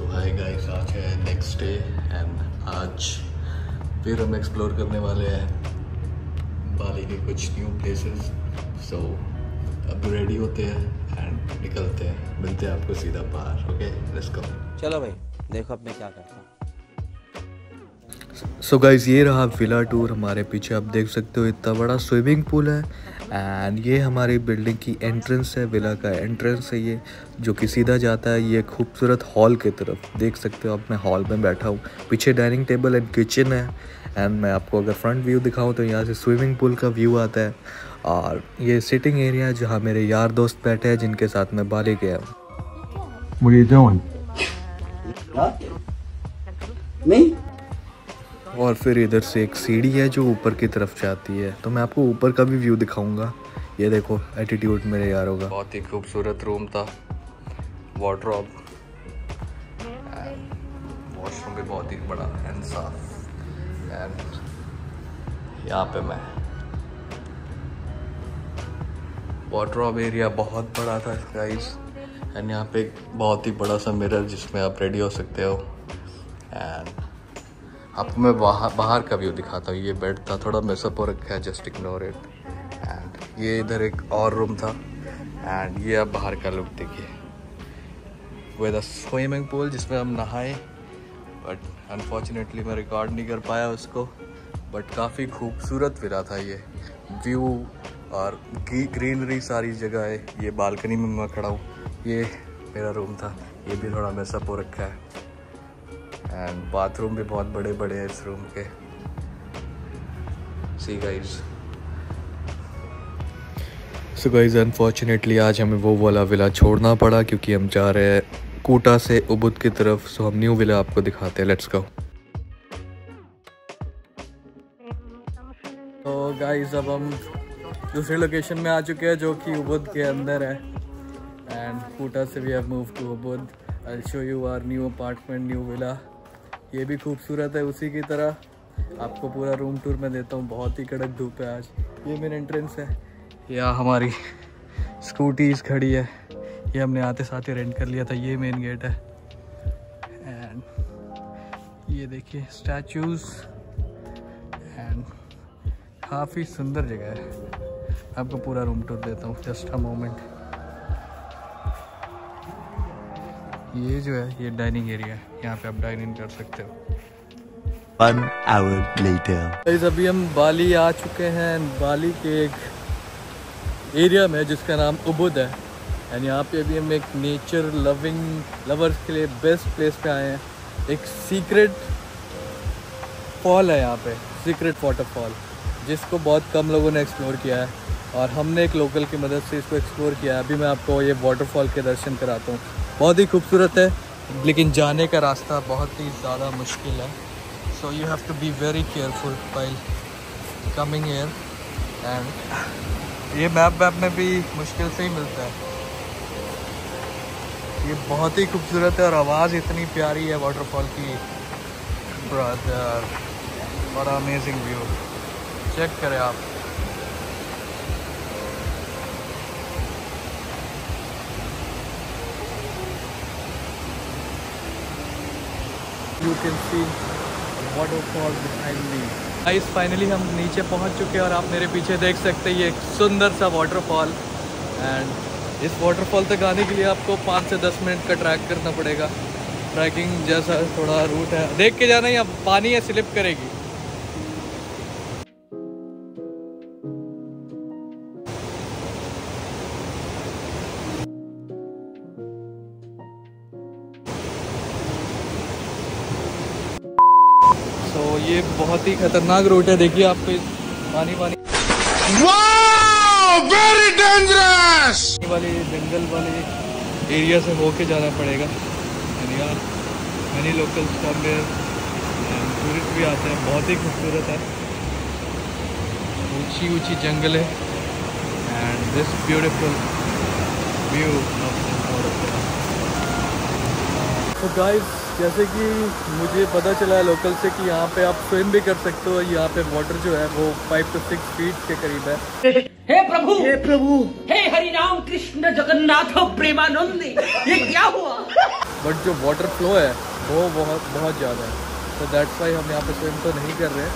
सो hi guys आज है next day and आज फिर हम एक्सप्लोर करने वाले हैं बाली के कुछ न्यू प्लेसेस सो so, अब रेडी होते हैं एंड निकलते हैं। मिलते हैं आपको सीधा बाहर ओके लेट्स गो चलो भाई देखो अब मैं क्या करता हूँ। सो so गाइज़ ये रहा विला टूर हमारे पीछे। आप देख सकते हो इतना बड़ा स्विमिंग पूल है। एंड ये हमारी बिल्डिंग की एंट्रेंस है विला का एंट्रेंस है ये जो कि सीधा जाता है ये खूबसूरत हॉल की तरफ़। देख सकते हो आप मैं हॉल में बैठा हूँ। पीछे डाइनिंग टेबल एंड किचन है। एंड मैं आपको अगर फ्रंट व्यू दिखाऊँ तो यहाँ से स्विमिंग पूल का व्यू आता है। और ये सिटिंग एरिया है जहाँ मेरे यार दोस्त बैठे हैं जिनके साथ मैं बाली गया हूँ? नहीं और फिर इधर से एक सीढ़ी है जो ऊपर की तरफ़ जाती है। तो मैं आपको ऊपर का भी व्यू दिखाऊँगा। ये देखो एटीट्यूड मेरे यार होगा। बहुत ही खूबसूरत रूम था। वार्ड्रॉप वॉशरूम भी बहुत ही बड़ा एंड साफ़। एंड यहाँ पे मैं। वार्ड्रॉप एरिया बहुत बड़ा था गाइस एंड यहाँ पे एक बहुत ही बड़ा सा मिरर जिसमें आप रेडी हो सकते हो। आपको मैं बाहर बाहर का व्यू दिखाता हूँ। ये बेड था, थोड़ा मेसअप हो रखा है जस्ट इग्नोर इट एंड ये इधर एक और रूम था। एंड ये आप बाहर का लुक देखिए। विद स्विमिंग पूल जिसमें हम नहाए बट अनफॉर्चुनेटली मैं रिकॉर्ड नहीं कर पाया उसको। बट काफ़ी खूबसूरत फिरा था ये। व्यू और ग्रीनरी सारी जगह है। ये बालकनी में मैं खड़ा हूँ। ये मेरा रूम था। ये भी थोड़ा मेसअप हो रखा है। एंड बाथरूम भी बहुत बड़े बड़े हैं इस रूम के। See guys so guys unfortunately आज हमें वो वाला विला छोड़ना पड़ा क्योंकि हम जा रहे हैं कोटा से उबुद की तरफ़। सो हम न्यू विला आपको दिखाते हैं. लेट्स गो तो गाइस अब हम दूसरी लोकेशन में आ चुके हैं जो कि उबुद के अंदर है। एंड कोटा से we have move to Ubud. I show you our new apartment new villa ये भी खूबसूरत है, उसी की तरह आपको पूरा रूम टूर में देता हूँ। बहुत ही कड़क धूप है आज। ये मेन एंट्रेंस है। या हमारी स्कूटीज खड़ी है। ये हमने आते साथ ही रेंट कर लिया था, ये मेन गेट है। एंड ये देखिए स्टैचूज एंड काफ़ी सुंदर जगह है। आपको पूरा रूम टूर देता हूँ जस्ट अ मोमेंट ये जो है ये डाइनिंग एरिया है। यहाँ पे आप डाइन इन कर सकते हो। One hour later. अभी हम बाली आ चुके हैं। बाली के एक एरिया में जिसका नाम उबुद है। एंड यहाँ पे अभी हम एक नेचर लविंग लवर्स के लिए बेस्ट प्लेस पे आए हैं। एक सीक्रेट फॉल है यहाँ पे। सीक्रेट वाटरफॉल जिसको बहुत कम लोगों ने एक्सप्लोर किया है। और हमने एक लोकल की मदद से इसको एक्सप्लोर किया है। अभी मैं आपको ये वाटरफॉल के दर्शन कराता हूँ। बहुत ही खूबसूरत है, लेकिन जाने का रास्ता बहुत ही ज़्यादा मुश्किल है। So you have to be very careful while coming here and ये मैप वैप में भी मुश्किल से ही मिलता है। ये बहुत ही खूबसूरत है और आवाज़ इतनी प्यारी है वाटरफॉल की। ब्रदर अमेजिंग व्यू चेक करें आप। You can see waterfall behind me guys finally हम नीचे पहुँच चुके हैं और आप मेरे पीछे देख सकते हैं ये सुंदर सा वाटरफॉल एंड इस वाटरफॉल तक आने के लिए आपको पाँच से दस मिनट का ट्रैक करना पड़ेगा. ट्रैकिंग जैसा थोड़ा रूट है. देख के जाना ही या पानी है स्लिप करेगी. ये बहुत ही खतरनाक रूट है। देखिए आपको पानी पानी! Very dangerous! वाली जंगल वाले एरिया से होके जाना पड़ेगा। यार मैनी लोकल टूरिस्ट भी आते हैं। बहुत ही खूबसूरत है। ऊँची ऊँची जंगल है। एंड दिस ब्यूटीफुल व्यू तो गाइस जैसे कि मुझे पता चला है लोकल से कि यहाँ पे आप स्विम भी कर सकते हो यहाँ पे वाटर जो है वो फाइव टू सिक्स फीट के करीब है। हे प्रभु! हे प्रभु! हे हरि राम कृष्ण जगन्नाथ प्रेमानंद ये क्या हुआ? बट जो वाटर फ्लो है वो बहुत बहुत ज़्यादा है। तो दैट्स वाई हम यहाँ पे स्विम तो नहीं कर रहे।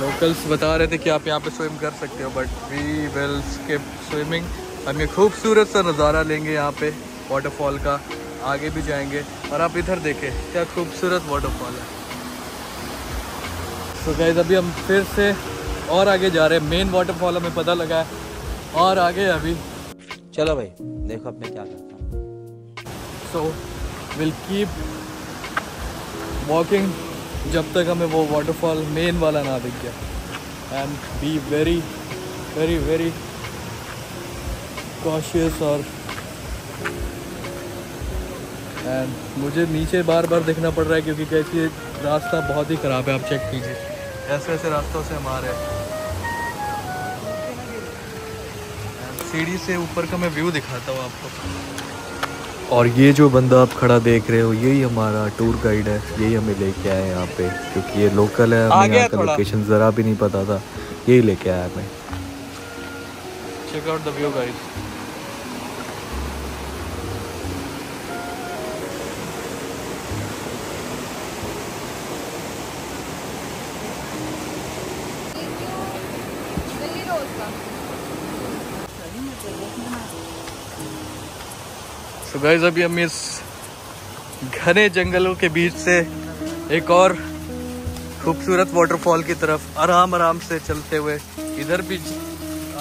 लोकल्स बता रहे थे कि आप यहाँ पे स्विम कर सकते हो but we will skip swimming हम ये खूबसूरत सा नज़ारा लेंगे यहाँ पे वाटरफॉल का। आगे भी जाएँगे। और आप इधर देखें क्या खूबसूरत वाटरफॉल है। तो गैस अभी हम फिर से और आगे जा रहे हैं। मेन वाटरफॉल हमें पता लगा है। और आगे अभी चलो भाई देखो अब मैं क्या करता हूँ। सो विल कीप वॉकिंग जब तक हमें वो वाटरफॉल मेन वाला ना दिख गया। And be very very very cautious और एंड मुझे नीचे बार बार देखना पड़ रहा है क्योंकि कैसे रास्ता बहुत ही ख़राब है आप चेक कीजिए। ऐसे ऐसे रास्तों से हम आ रहे हैं। सीढ़ी से ऊपर का मैं व्यू दिखाता हूँ आपको। और ये जो बंदा आप खड़ा देख रहे हो यही हमारा टूर गाइड है। यही हमें लेके आया यहाँ पे क्योंकि ये लोकल है हमें यहाँ का लोकेशन ज़रा भी नहीं पता था। यही लेके आया हमें check out the view guide so guys अभी हम इस घने जंगलों के बीच से एक और खूबसूरत वाटरफॉल की तरफ़ आराम आराम से चलते हुए इधर भी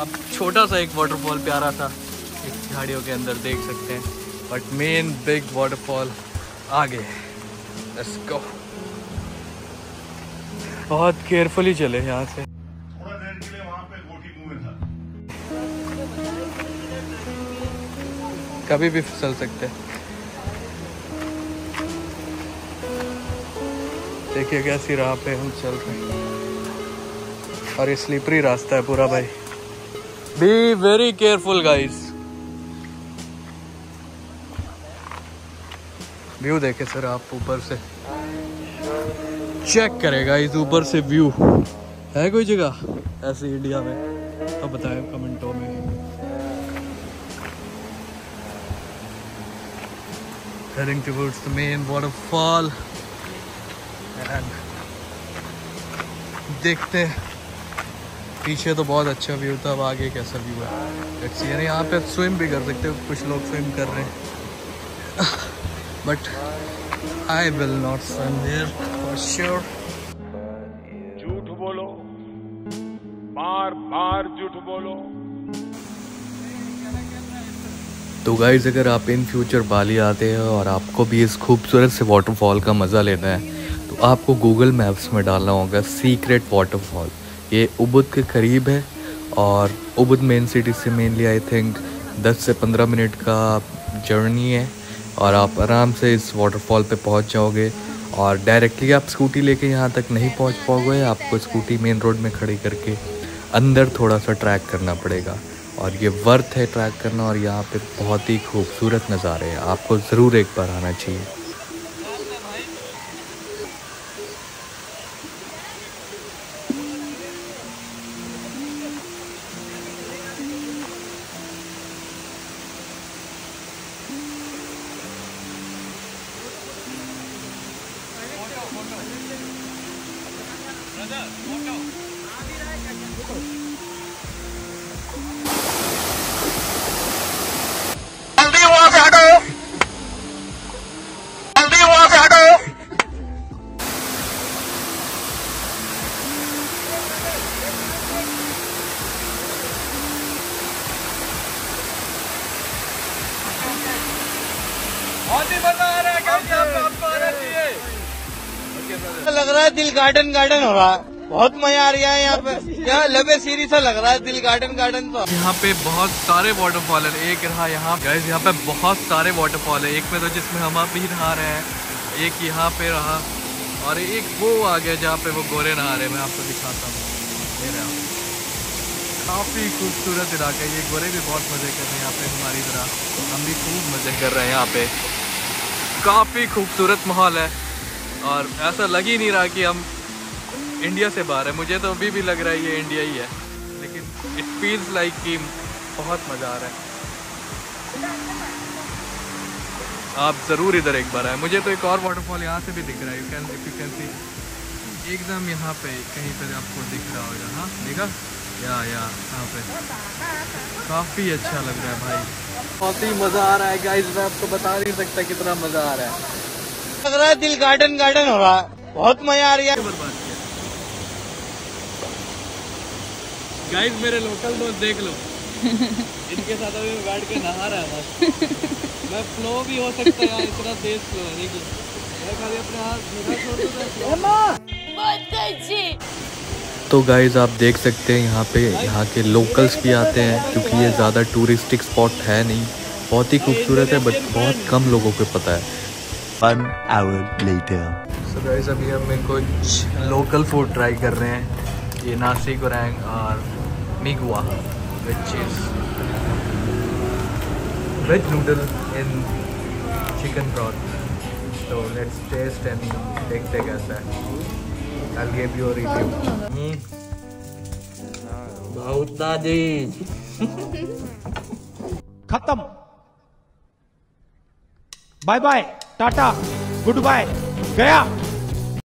आप छोटा सा एक वाटरफॉल प्यारा सा एक झाड़ियों के अंदर देख सकते हैं। बट मेन बिग वाटरफॉल आगे लेट्स गो बहुत केयरफुली चले यहाँ से। कभी भी फिसल सकते हैं। देखिए कैसी राह पे हम चल रहे हैं। और ये स्लिपरी रास्ता है पूरा भाई। Be very careful guys view देखे सर आप ऊपर से। चेक करेगा इस ऊपर से व्यू है कोई जगह? ऐसी इंडिया में। तो बताएँ कमेंटों में। Heading towards the main waterfall. And देखते पीछे तो बहुत अच्छा व्यू था, अब आगे कैसा व्यू है? लेट्स यानी यहाँ पे स्विम भी कर सकते हो, कुछ लोग स्विम कर रहे हैं। But I will not swim there for sure झूठ बोलो, बार बार झूठ बोलो। तो गाइज़ अगर आप इन फ्यूचर बाली आते हैं और आपको भी इस खूबसूरत से वाटरफॉल का मज़ा लेना है तो आपको गूगल मैप्स में डालना होगा सीक्रेट वाटरफॉल ये उबुद के करीब है और उबुद मेन सिटी से मेनली आई थिंक 10 से 15 मिनट का जर्नी है और आप आराम से इस वाटरफॉल पे पहुँच जाओगे और डायरेक्टली आप स्कूटी लेके यहाँ तक नहीं पहुँच पाओगे, आपको स्कूटी मेन रोड में खड़ी करके अंदर थोड़ा सा ट्रैक करना पड़ेगा। और ये वर्थ है ट्रैक करना और यहाँ पे बहुत ही खूबसूरत नज़ारे हैं। आपको ज़रूर एक बार आना चाहिए। लग रहा है दिल गार्डन गार्डन हो रहा है। बहुत मज़ा आ रहा है यहाँ पे। यहाँ लबे सीरी सा लग रहा है दिल गार्डन गार्डन तो यहाँ पे बहुत सारे वाटरफॉल है। एक रहा यहाँ। गैस यहाँ पे बहुत सारे वाटरफॉल है। एक में तो जिसमें हम अभी नहा रहे हैं। एक यहाँ पे रहा। और एक वो आ गया जहाँ पे वो गोरे नहा रहे मैं आपको दिखाता हूँ। काफ़ी खूबसूरत इलाका है। ये गोरे भी बहुत मज़े कर रहे हैं यहाँ पे। हमारी तरह। हम भी खूब मज़े कर रहे हैं यहाँ पे। काफ़ी खूबसूरत माहौल है। और ऐसा लग ही नहीं रहा कि हम इंडिया से बाहर है। मुझे तो अभी भी लग रहा है ये इंडिया ही है। लेकिन इट फील्स लाइक कि बहुत मज़ा आ रहा है। आप ज़रूर इधर एक बार आए। मुझे तो एक और वाटरफॉल यहाँ से भी दिख रहा है। You can if you can see एकदम यहाँ पे कहीं पर आपको दिख रहा होगा। हाँ देखा? या या यहाँ पे। काफ़ी अच्छा लग रहा है भाई। बहुत ही मज़ा आ रहा है गाइस मैं आपको बता नहीं सकता कितना मज़ा आ रहा है। लग रहा है दिल गार्डन गार्डन हो रहा है। बहुत मज़ा आ रही है। बर्बाद किया। गाइस मेरे लोकल दोस्त देख लो। इनके साथ अभी मैं बैठ के नहा रहा है बस मैं फ्लो भी हो सकता है इतना तेज फ्लो है मैं खाली अपने हाथ छोड़ दूँ तो गाइज़ आप देख सकते हैं यहाँ पे यहाँ के लोकल्स भी आते हैं क्योंकि ये ज़्यादा टूरिस्टिक स्पॉट है नहीं। बहुत ही खूबसूरत है बट बहुत कम लोगों को पता है। One hour later. So guys अभी हम कुछ लोकल फ़ूड ट्राई कर रहे हैं। ये नासी गुरैंग और मिगुआ which is veg noodle in chicken broth तो लेट्स टेस्ट एंड देखते कैसा है आई रिव्यू बहुत दादी खत्म। Bye bye tata good bye गया।